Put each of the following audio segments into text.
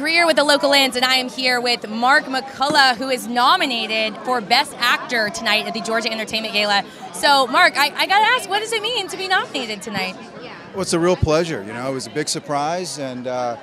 Greer with the Local Lense, and I am here with Mark McCullough, who is nominated for Best Actor tonight at the Georgia Entertainment Gala. So, Mark, I, I gotta ask, what does it mean to be nominated tonight? Well, it's a real pleasure. You know, it was a big surprise, and uh,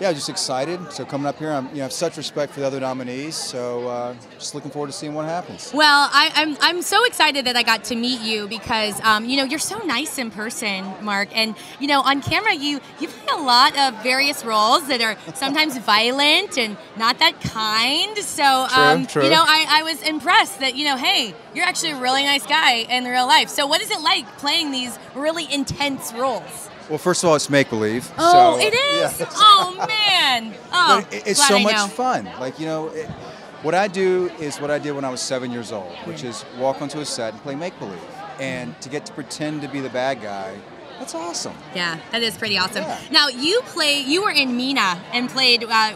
yeah, just excited. So coming up here, I'm, you know, have such respect for the other nominees. So uh, just looking forward to seeing what happens. Well, I, am I'm, I'm so excited that I got to meet you because um, you know you're so nice in person, Mark, and you know on camera you you play a lot of various roles that are sometimes violent and not that kind. So true, um, true. you know I, I was impressed that you know hey you're actually a really nice guy in real life. So what is it like playing these really intense roles? Well, first of all, it's make believe. Oh, so, it is. Yeah. Oh man. Oh, but it's so I much know. fun. Like you know, it, what I do is what I did when I was seven years old, which is walk onto a set and play make believe, and to get to pretend to be the bad guy. That's awesome. Yeah, that is pretty awesome. Yeah. Now you play. You were in Mena and played uh,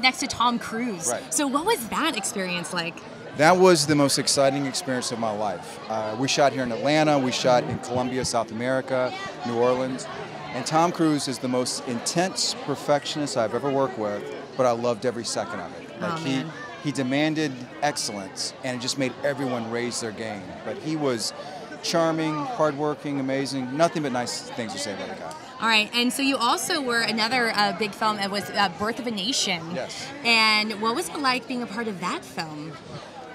next to Tom Cruise. Right. So what was that experience like? That was the most exciting experience of my life. Uh, we shot here in Atlanta, we shot in Colombia, South America, New Orleans, and Tom Cruise is the most intense perfectionist I've ever worked with, but I loved every second of it. Like Oh, he, man. he demanded excellence, and it just made everyone raise their game. But he was charming, hardworking, amazing. Nothing but nice things to say about the guy. All right, and so you also were another uh, big film. It was uh, Birth of a Nation. Yes. And what was it like being a part of that film?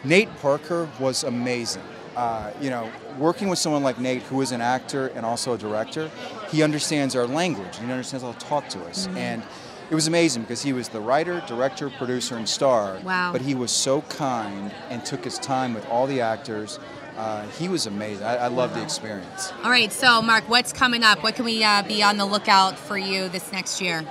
Nate Parker was amazing. Uh, you know, working with someone like Nate, who is an actor and also a director, he understands our language. He understands how to talk to us, Mm-hmm. and it was amazing because he was the writer, director, producer, and star. Wow. But he was so kind and took his time with all the actors. Uh, he was amazing. I, I loved the experience. All right, so Mark, what's coming up? What can we uh, be on the lookout for you this next year?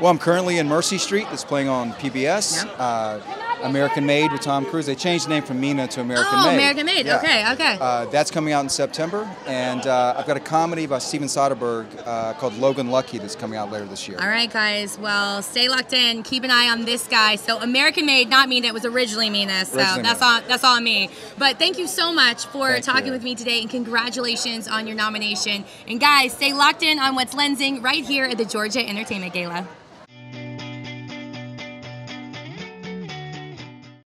Well, I'm currently in Mercy Street. That's playing on PBS. Yeah. Uh, American Made with Tom Cruise. They changed the name from Mena to American Oh, Made. American Made. Yeah. Okay, okay. Uh, that's coming out in September, and uh, I've got a comedy by Steven Soderbergh uh, called Logan Lucky that's coming out later this year. All right, guys. Well, stay locked in. Keep an eye on this guy. So, American Made, not Mena. It was originally Mena. So Originally that's Mena. all. That's all me. But thank you so much for Thank talking you. with me today, and congratulations on your nomination. And guys, stay locked in on what's lensing right here at the Georgia Entertainment Gala.